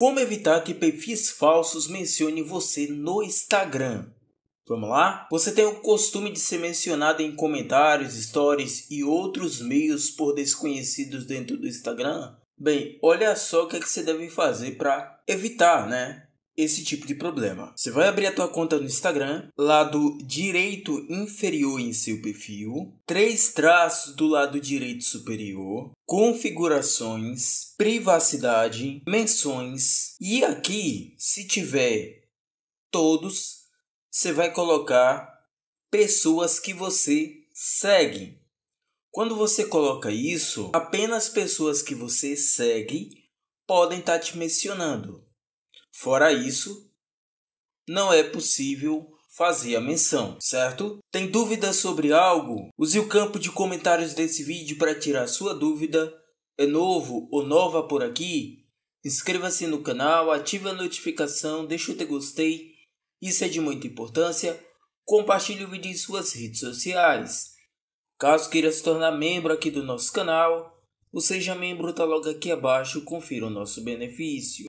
Como evitar que perfis falsos mencionem você no Instagram? Vamos lá? Você tem o costume de ser mencionado em comentários, stories e outros meios por desconhecidos dentro do Instagram? Bem, olha só o que, é que você deve fazer para evitar, né? Esse tipo de problema. Você vai abrir a tua conta no Instagram, lado direito inferior em seu perfil, três traços do lado direito superior, configurações, privacidade, menções e aqui, se tiver todos, você vai colocar pessoas que você segue. Quando você coloca isso, apenas pessoas que você segue podem estar tá te mencionando. Fora isso, não é possível fazer a menção, certo? Tem dúvidas sobre algo? Use o campo de comentários desse vídeo para tirar sua dúvida. É novo ou nova por aqui? Inscreva-se no canal, ative a notificação, deixe o teu gostei. Isso é de muita importância. Compartilhe o vídeo em suas redes sociais. Caso queira se tornar membro aqui do nosso canal, o Seja Membro está logo aqui abaixo, confira o nosso benefício.